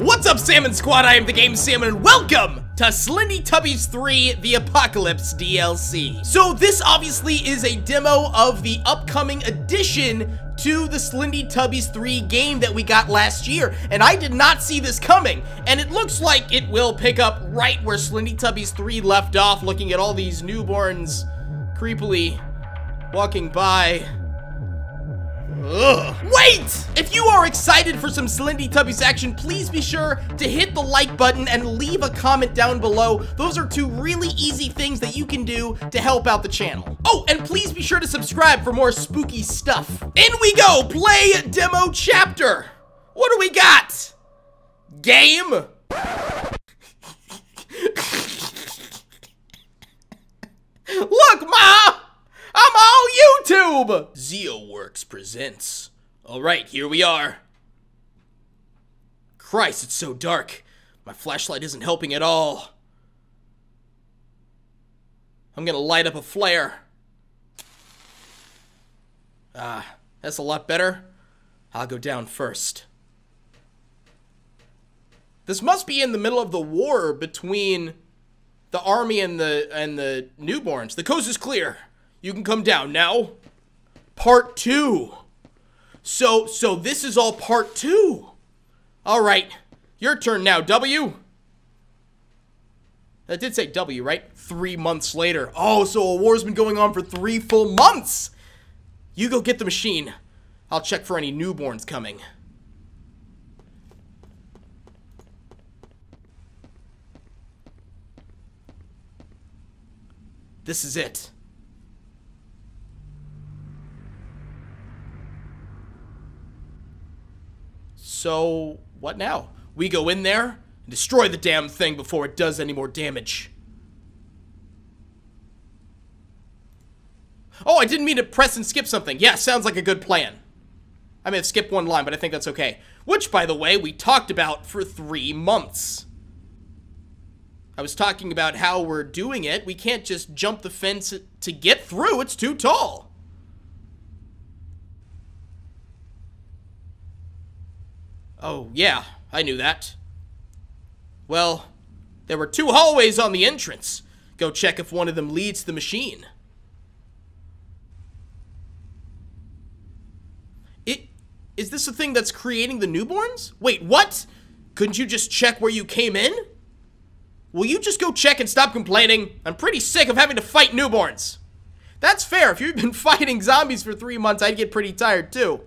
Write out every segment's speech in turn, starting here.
What's up, Salmon Squad? I am the Game Salmon, and welcome to Slendytubbies 3 The Apocalypse DLC. So this obviously is a demo of the upcoming addition to the Slendytubbies 3 game that we got last year, and I did not see this coming, and it looks like it will pick up right where Slendytubbies 3 left off, looking at all these newborns creepily walking by. Ugh. Wait! If you are excited for some Slendytubbies action, please be sure to hit the like button and leave a comment down below. Those are two really easy things that you can do to help out the channel. Oh, and please be sure to subscribe for more spooky stuff. In we go! Play demo chapter! What do we got? Game? Look, Ma! I'm all YouTube! ZeoWorks presents. Alright, here we are. Christ, it's so dark. My flashlight isn't helping at all. I'm gonna light up a flare. Ah, that's a lot better. I'll go down first. This must be in the middle of the war between the army and the and the newborns. The coast is clear. You can come down now. Part two. So, so this is all part two. All right, your turn now, W. That did say W, right? Three months later. Oh, so a war's been going on for three full months. You go get the machine. I'll check for any newborns coming. This is it. So, what now? We go in there and destroy the damn thing before it does any more damage. Oh, I didn't mean to press and skip something. Yeah, sounds like a good plan. I may have skipped one line, but I think that's okay. Which, by the way, we talked about for three months. I was talking about how we're doing it. We can't just jump the fence to get through. It's too tall. Oh, yeah, I knew that. Well, there were two hallways on the entrance. Go check if one of them leads to the machine. It is this the thing that's creating the newborns? Wait, what? Couldn't you just check where you came in? Will you just go check and stop complaining? I'm pretty sick of having to fight newborns. That's fair. If you've been fighting zombies for three months, I'd get pretty tired too.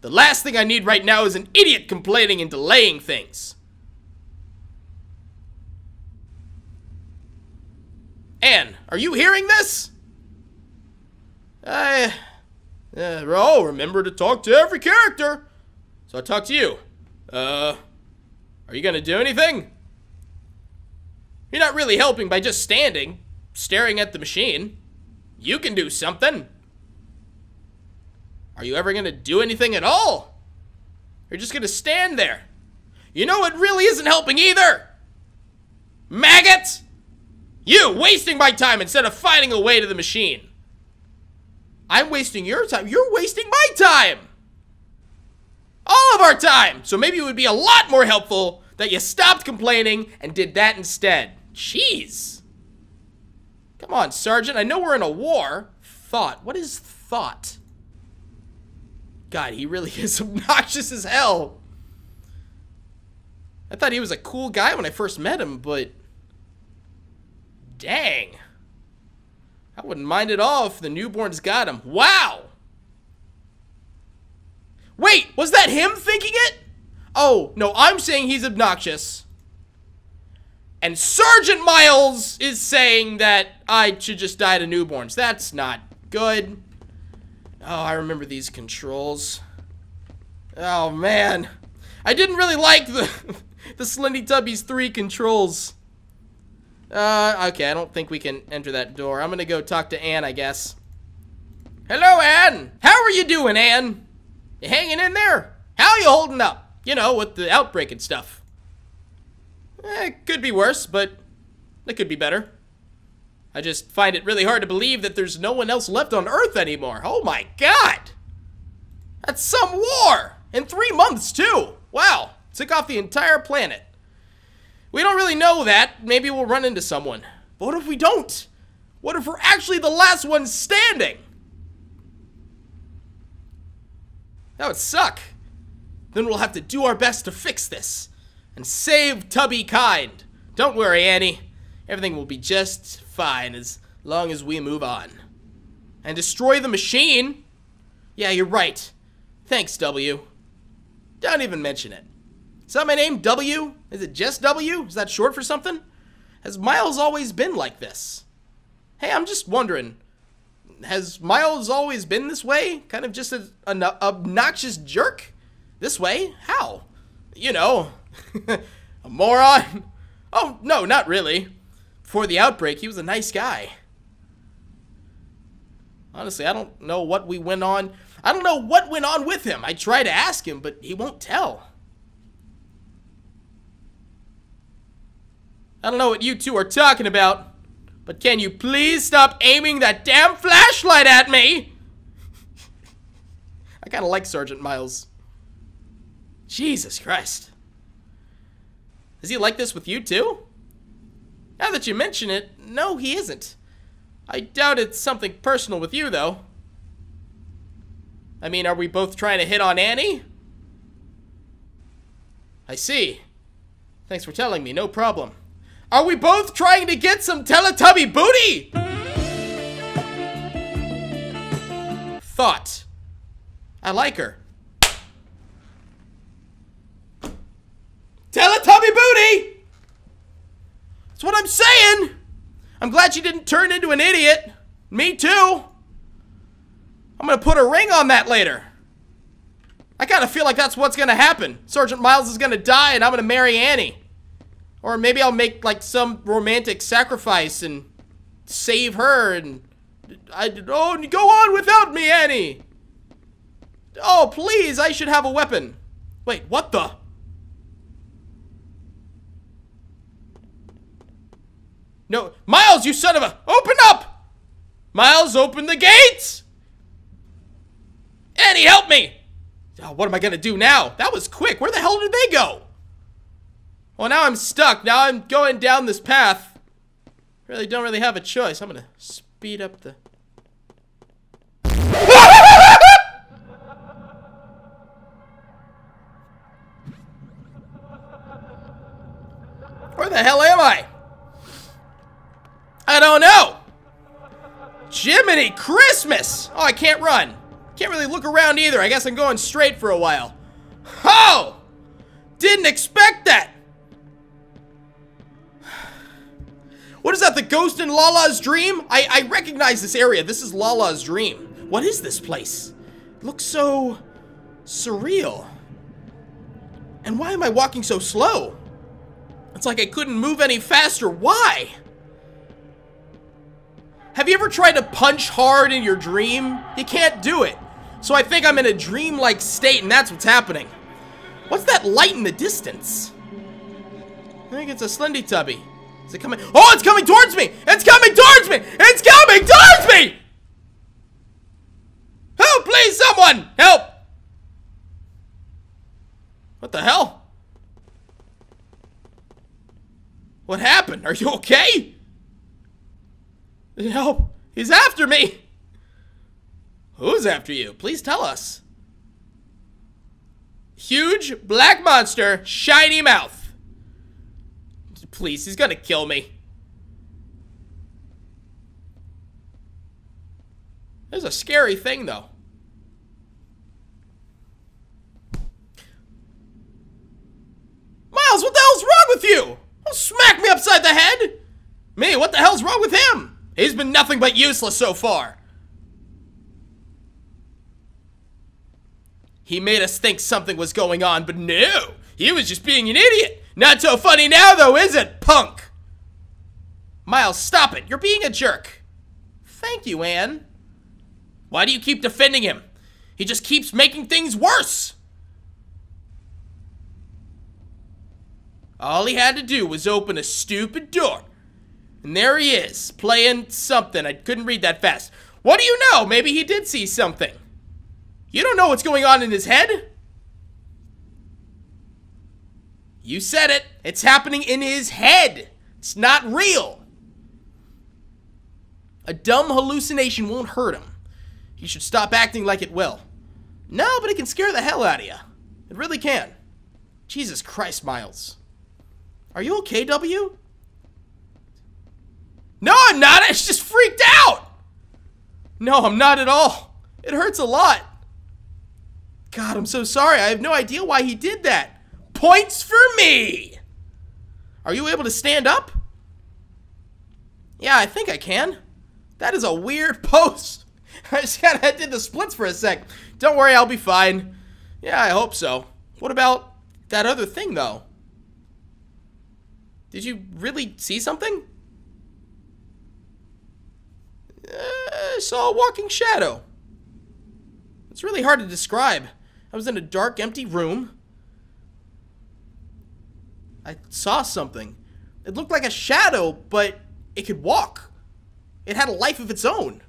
The last thing I need right now is an idiot complaining and delaying things. Anne, are you hearing this? I... Uh, oh, remember to talk to every character. So I talk to you. Uh, are you gonna do anything? You're not really helping by just standing, staring at the machine. You can do something. Are you ever gonna do anything at all? You're just gonna stand there. You know it really isn't helping either! Maggots! You wasting my time instead of finding a way to the machine. I'm wasting your time. You're wasting my time! All of our time! So maybe it would be a lot more helpful that you stopped complaining and did that instead. Jeez. Come on, Sergeant. I know we're in a war. Thought. What is thought? God, he really is obnoxious as hell. I thought he was a cool guy when I first met him, but... Dang. I wouldn't mind at all if the newborns got him. Wow! Wait, was that him thinking it? Oh, no, I'm saying he's obnoxious. And Sergeant Miles is saying that I should just die to newborns. That's not good. Oh, I remember these controls. Oh, man. I didn't really like the, the Slendytubbies 3 controls. Uh, okay, I don't think we can enter that door. I'm gonna go talk to Anne, I guess. Hello, Anne! How are you doing, Anne? You hanging in there? How are you holding up? You know, with the outbreak and stuff. Eh, it could be worse, but it could be better. I just find it really hard to believe that there's no one else left on Earth anymore. Oh my god! That's some war! In three months, too! Wow! Took off the entire planet. We don't really know that. Maybe we'll run into someone. But what if we don't? What if we're actually the last ones standing? That would suck. Then we'll have to do our best to fix this and save Tubby Kind. Don't worry, Annie. Everything will be just fine as long as we move on. And destroy the machine? Yeah, you're right. Thanks, W. Don't even mention it. Is that my name, W? Is it just W? Is that short for something? Has Miles always been like this? Hey, I'm just wondering. Has Miles always been this way? Kind of just an obnoxious jerk? This way? How? You know, a moron? Oh, no, not really. Before the outbreak, he was a nice guy. Honestly, I don't know what we went on. I don't know what went on with him. I try to ask him, but he won't tell. I don't know what you two are talking about, but can you please stop aiming that damn flashlight at me? I kind of like Sergeant Miles. Jesus Christ. Is he like this with you too? Now that you mention it, no, he isn't. I doubt it's something personal with you, though. I mean, are we both trying to hit on Annie? I see. Thanks for telling me, no problem. Are we both trying to get some Teletubby booty? Thought. I like her. Teletubby booty! That's what I'm saying! I'm glad she didn't turn into an idiot. Me too. I'm gonna put a ring on that later. I kind of feel like that's what's gonna happen. Sergeant Miles is gonna die and I'm gonna marry Annie. Or maybe I'll make like some romantic sacrifice and save her and I oh go on without me, Annie. Oh please, I should have a weapon. Wait, what the? No, Miles, you son of a, open up! Miles, open the gates! Annie, help me! Oh, what am I gonna do now? That was quick. Where the hell did they go? Well, now I'm stuck. Now I'm going down this path. Really don't really have a choice. I'm gonna speed up the... Where the hell am I? I don't know. Jiminy Christmas! Oh, I can't run. Can't really look around either. I guess I'm going straight for a while. Oh! Didn't expect that! What is that, the ghost in Lala's dream? I, I recognize this area. This is Lala's dream. What is this place? It looks so... surreal. And why am I walking so slow? It's like I couldn't move any faster. Why? Have you ever tried to punch hard in your dream? You can't do it. So I think I'm in a dream-like state and that's what's happening. What's that light in the distance? I think it's a Slendy Tubby. Is it coming? Oh, it's coming towards me! It's coming towards me! It's coming towards me! Help, please, someone! Help! What the hell? What happened? Are you okay? Help! He's after me! Who's after you? Please tell us. Huge black monster, shiny mouth. Please, he's gonna kill me. There's a scary thing, though. Miles, what the hell's wrong with you? Don't smack me upside the head! Me, what the hell's wrong with him? He's been nothing but useless so far. He made us think something was going on, but no! He was just being an idiot! Not so funny now, though, is it, punk? Miles, stop it! You're being a jerk! Thank you, Anne. Why do you keep defending him? He just keeps making things worse! All he had to do was open a stupid door and there he is, playing something. I couldn't read that fast. What do you know? Maybe he did see something. You don't know what's going on in his head? You said it. It's happening in his head. It's not real. A dumb hallucination won't hurt him. He should stop acting like it will. No, but it can scare the hell out of you. It really can. Jesus Christ, Miles. Are you okay, W? No, I'm not. I just freaked out. No, I'm not at all. It hurts a lot. God, I'm so sorry. I have no idea why he did that. Points for me. Are you able to stand up? Yeah, I think I can. That is a weird post. I just kind of did the splits for a sec. Don't worry, I'll be fine. Yeah, I hope so. What about that other thing, though? Did you really see something? Uh, I saw a walking shadow. It's really hard to describe. I was in a dark, empty room. I saw something. It looked like a shadow, but it could walk. It had a life of its own.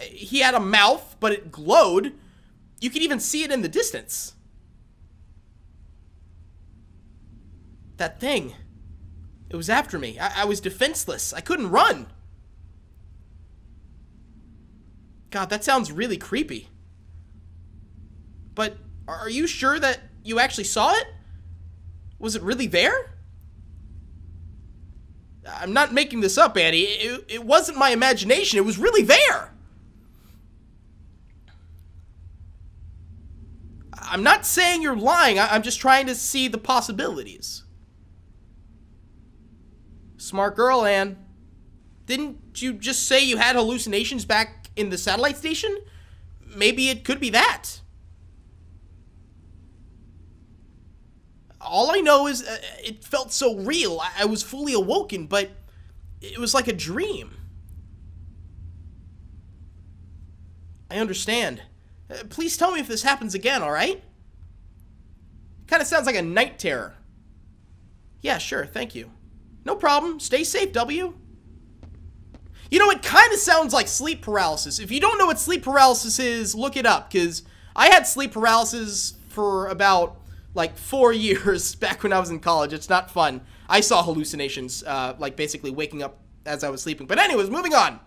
He had a mouth, but it glowed. You could even see it in the distance. That thing. It was after me. I, I was defenseless. I couldn't run. God, that sounds really creepy. But are you sure that you actually saw it? Was it really there? I'm not making this up, Annie. It, it wasn't my imagination. It was really there. I'm not saying you're lying. I'm just trying to see the possibilities. Smart girl, Anne. Didn't you just say you had hallucinations back in the satellite station? Maybe it could be that. All I know is uh, it felt so real. I, was fully awoken, but it was like a dream. I understand. Uh, please tell me if this happens again, alright? Kind of sounds like a night terror. Yeah, sure, thank you. No problem. Stay safe, W. You know, it kind of sounds like sleep paralysis. If you don't know what sleep paralysis is, look it up, because I had sleep paralysis for about, like, four years back when I was in college. It's not fun. I saw hallucinations, uh, like, basically waking up as I was sleeping. But anyways, moving on.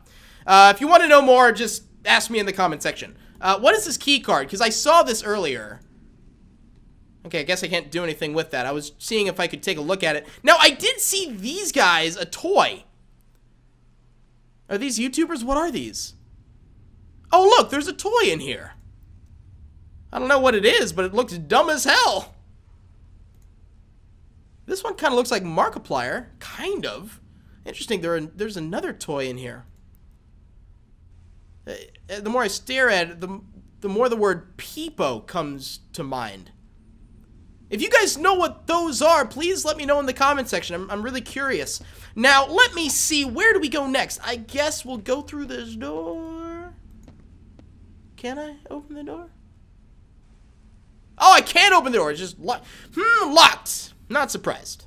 Uh, if you want to know more, just ask me in the comment section. Uh, what is this key card? Because I saw this earlier. Okay, I guess I can't do anything with that. I was seeing if I could take a look at it. Now, I did see these guys a toy. Are these YouTubers? What are these? Oh, look, there's a toy in here. I don't know what it is, but it looks dumb as hell. This one kind of looks like Markiplier. Kind of. Interesting, there are, there's another toy in here. Uh, the more I stare at it, the, the more the word Peepo comes to mind. If you guys know what those are, please let me know in the comment section. I'm, I'm really curious. Now, let me see. Where do we go next? I guess we'll go through this door. Can I open the door? Oh, I can't open the door. It's just locked. Hmm, locked. Not surprised.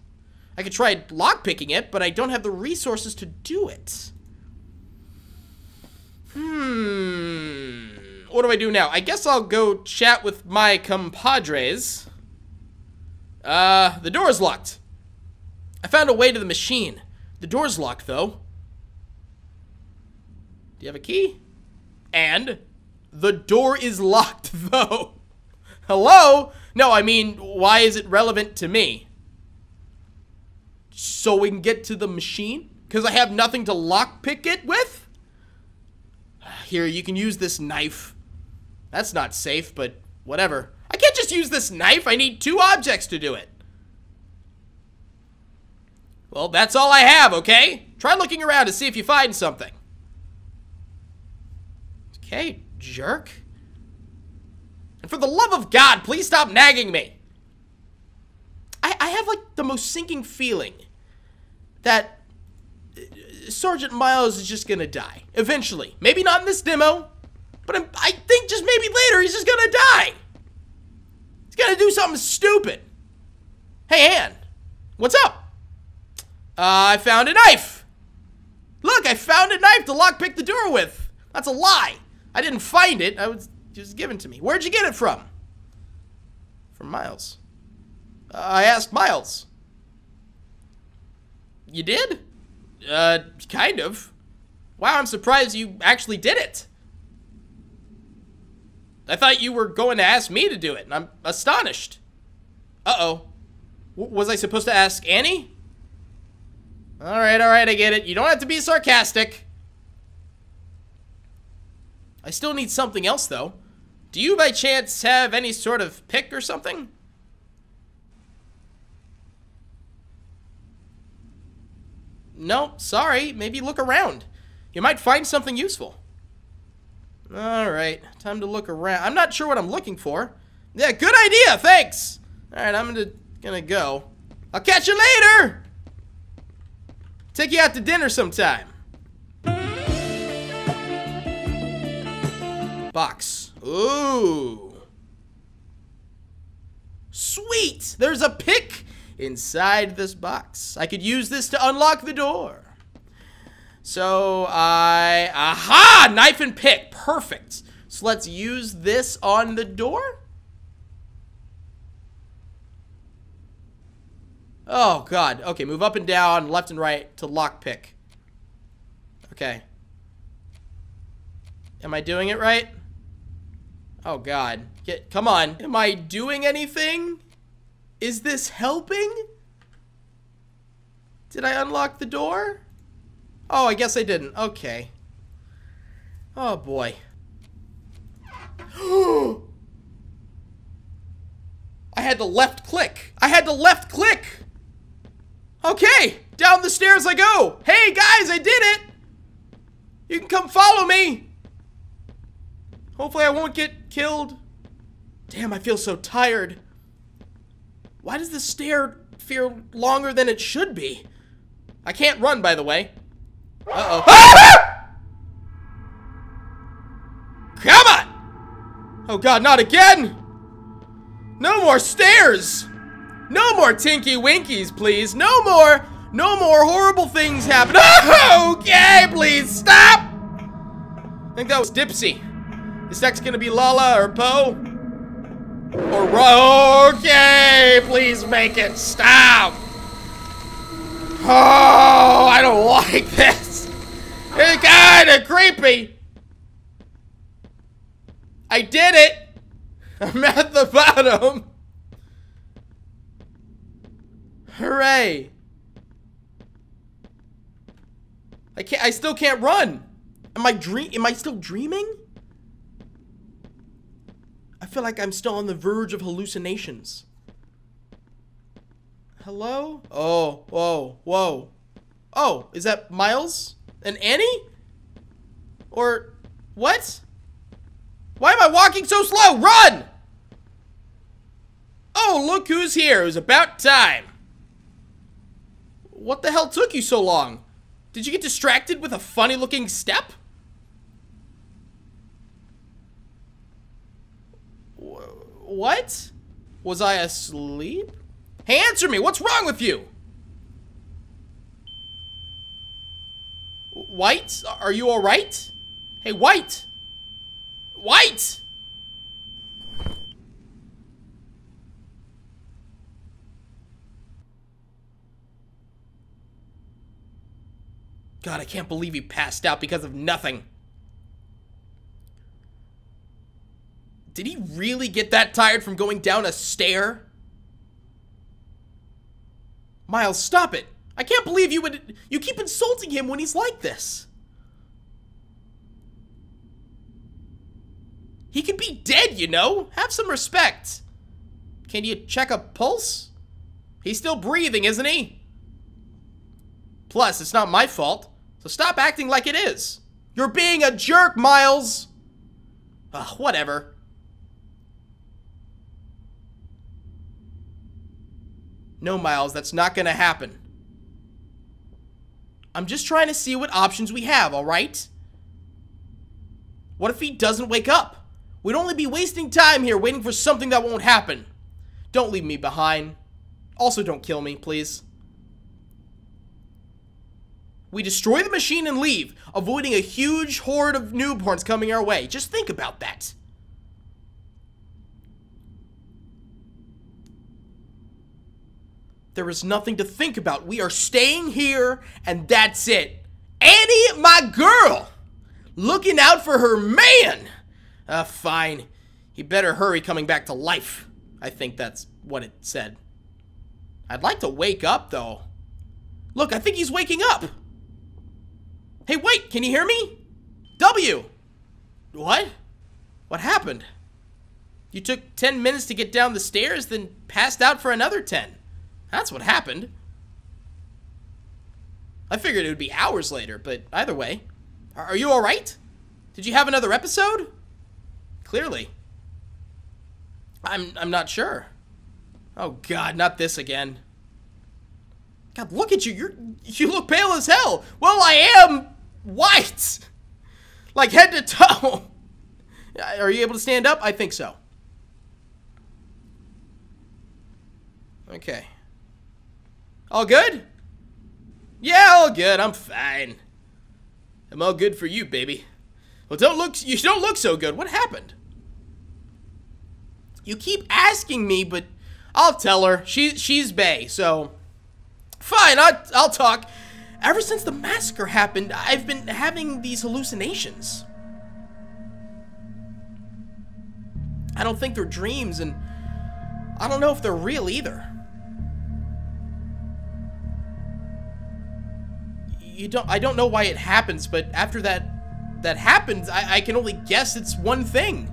I could try lockpicking it, but I don't have the resources to do it. Hmm. What do I do now? I guess I'll go chat with my compadres. Uh, the door's locked. I found a way to the machine. The door's locked, though. Do you have a key? And the door is locked, though. Hello? No, I mean, why is it relevant to me? So we can get to the machine? Because I have nothing to lockpick it with? Here, you can use this knife. That's not safe, but whatever. Just use this knife. I need two objects to do it. Well, that's all I have, okay? Try looking around to see if you find something. Okay, jerk. And for the love of God, please stop nagging me. I, I have, like, the most sinking feeling that uh, Sergeant Miles is just gonna die. Eventually. Maybe not in this demo, but I'm, I think just maybe later he's just gonna die. He's gonna do something stupid. Hey, Ann. What's up? Uh, I found a knife. Look, I found a knife to lockpick the door with. That's a lie. I didn't find it. I was just given to me. Where'd you get it from? From Miles. Uh, I asked Miles. You did? Uh, kind of. Wow, I'm surprised you actually did it. I thought you were going to ask me to do it, and I'm astonished. Uh-oh. was I supposed to ask Annie? Alright, alright, I get it. You don't have to be sarcastic. I still need something else, though. Do you, by chance, have any sort of pick or something? No, sorry. Maybe look around. You might find something useful. Alright, time to look around. I'm not sure what I'm looking for. Yeah, good idea, thanks! Alright, I'm gonna, gonna go. I'll catch you later! Take you out to dinner sometime. Box. Ooh. Sweet! There's a pick inside this box. I could use this to unlock the door. So I, aha, knife and pick, perfect. So let's use this on the door. Oh, God. Okay, move up and down, left and right to lock pick. Okay. Am I doing it right? Oh, God. Get, come on. Am I doing anything? Is this helping? Did I unlock the door? Oh, I guess I didn't. Okay. Oh, boy. I had to left click. I had to left click. Okay, down the stairs I go. Hey, guys, I did it. You can come follow me. Hopefully I won't get killed. Damn, I feel so tired. Why does the stair feel longer than it should be? I can't run, by the way. Uh-oh. Come on! Oh god, not again! No more stairs! No more Tinky Winkies, please. No more, no more horrible things happen. okay, please stop! I think that was Dipsy. Is next gonna be Lala or Po? Or Ro? Okay, please make it stop! Oh, I don't like this. It's kind of creepy. I did it. I'm at the bottom. Hooray. I can't I still can't run. Am I dream am I still dreaming? I feel like I'm still on the verge of hallucinations. Hello? Oh, whoa, whoa. Oh, is that Miles and Annie? Or what? Why am I walking so slow? Run! Oh, look who's here. It was about time. What the hell took you so long? Did you get distracted with a funny looking step? What? Was I asleep? Hey, answer me. What's wrong with you? White? Are you alright? Hey, White! White! God, I can't believe he passed out because of nothing. Did he really get that tired from going down a stair? Miles, stop it. I can't believe you would- you keep insulting him when he's like this. He could be dead, you know? Have some respect. Can you check a pulse? He's still breathing, isn't he? Plus, it's not my fault, so stop acting like it is. You're being a jerk, Miles! Ugh, whatever. No, Miles, that's not gonna happen. I'm just trying to see what options we have, alright? What if he doesn't wake up? We'd only be wasting time here waiting for something that won't happen. Don't leave me behind. Also, don't kill me, please. We destroy the machine and leave, avoiding a huge horde of newborns coming our way. Just think about that. There is nothing to think about. We are staying here, and that's it. Annie, my girl, looking out for her man. Uh, fine. He better hurry coming back to life. I think that's what it said. I'd like to wake up, though. Look, I think he's waking up. Hey, wait, can you hear me? W. What? What happened? You took 10 minutes to get down the stairs, then passed out for another 10. That's what happened. I figured it would be hours later, but either way. Are you alright? Did you have another episode? Clearly. I'm, I'm not sure. Oh god, not this again. God, look at you. You're, you look pale as hell. Well, I am white. Like head to toe. Are you able to stand up? I think so. Okay. All good? Yeah, all good. I'm fine. I'm all good for you, baby. Well, don't look. You don't look so good. What happened? You keep asking me, but I'll tell her. She she's Bay, so fine. I'll I'll talk. Ever since the massacre happened, I've been having these hallucinations. I don't think they're dreams, and I don't know if they're real either. You don't I don't know why it happens, but after that that happens, I, I can only guess it's one thing.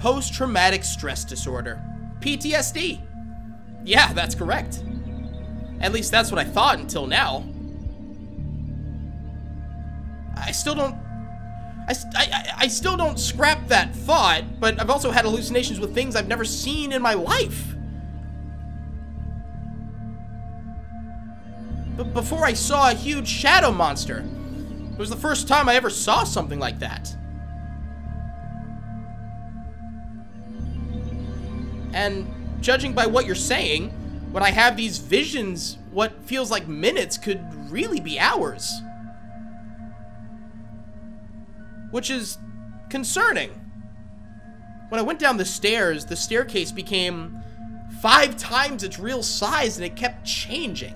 Post-traumatic stress disorder. PTSD. Yeah, that's correct. At least that's what I thought until now. I still don't... I, I, I still don't scrap that thought, but I've also had hallucinations with things I've never seen in my life. But before I saw a huge shadow monster. It was the first time I ever saw something like that. And judging by what you're saying, when I have these visions, what feels like minutes could really be hours. Which is concerning. When I went down the stairs, the staircase became five times its real size and it kept changing.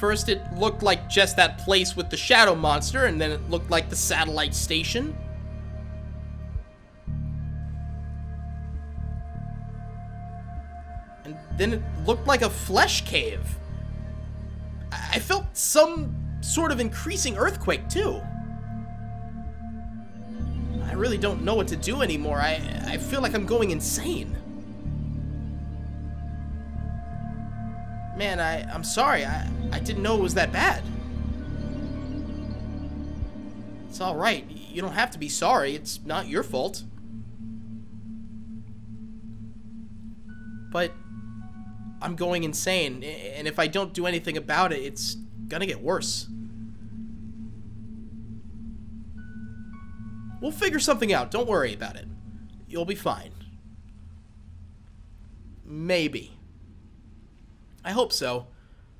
First, it looked like just that place with the shadow monster, and then it looked like the satellite station. And then it looked like a flesh cave. I felt some sort of increasing earthquake, too. I really don't know what to do anymore. I, I feel like I'm going insane. Man, I, I'm sorry. I, I didn't know it was that bad. It's alright. You don't have to be sorry. It's not your fault. But I'm going insane, and if I don't do anything about it, it's gonna get worse. We'll figure something out. Don't worry about it. You'll be fine. Maybe. I hope so.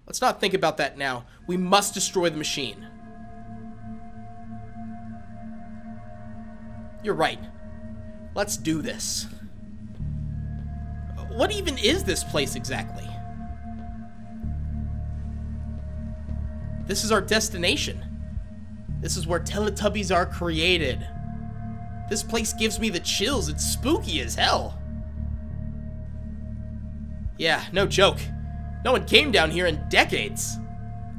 Let's not think about that now. We must destroy the machine. You're right. Let's do this. What even is this place exactly? This is our destination. This is where Teletubbies are created. This place gives me the chills. It's spooky as hell. Yeah, no joke. No one came down here in decades.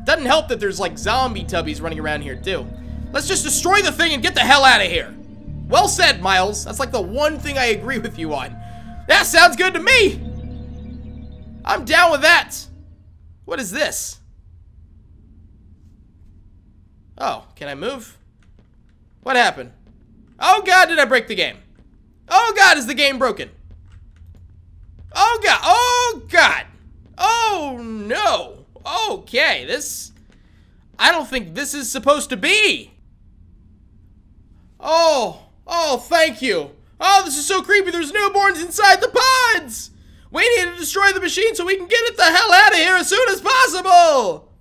Doesn't help that there's like zombie tubbies running around here too. Let's just destroy the thing and get the hell out of here. Well said, Miles. That's like the one thing I agree with you on. That sounds good to me. I'm down with that. What is this? Oh, can I move? What happened? Oh god, did I break the game? Oh god, is the game broken? Oh god, oh god. Oh, no. Okay, this... I don't think this is supposed to be. Oh, oh, thank you. Oh, this is so creepy. There's newborns inside the pods. We need to destroy the machine so we can get it the hell out of here as soon as possible.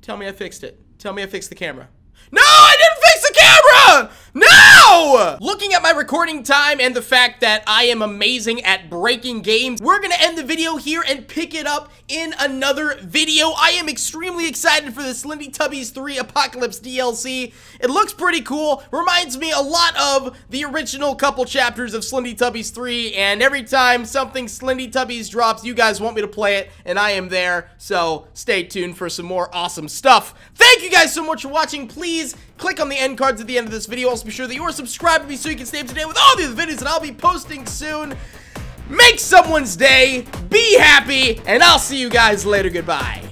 Tell me I fixed it. Tell me I fixed the camera. No, I didn't fix the camera! No! Looking at my recording time and the fact that I am amazing at breaking games, we're gonna end the video here and pick it up in another video. I am extremely excited for the Slendytubbies 3 Apocalypse DLC. It looks pretty cool. Reminds me a lot of the original couple chapters of Slendytubbies 3, and every time something Slendytubbies drops, you guys want me to play it, and I am there, so stay tuned for some more awesome stuff. Thank you guys so much for watching. Please click on the end cards at the end of this video. Also, be sure that you are subscribed to me so you can stay up to date with all the other videos that I'll be posting soon. Make someone's day, be happy, and I'll see you guys later. Goodbye.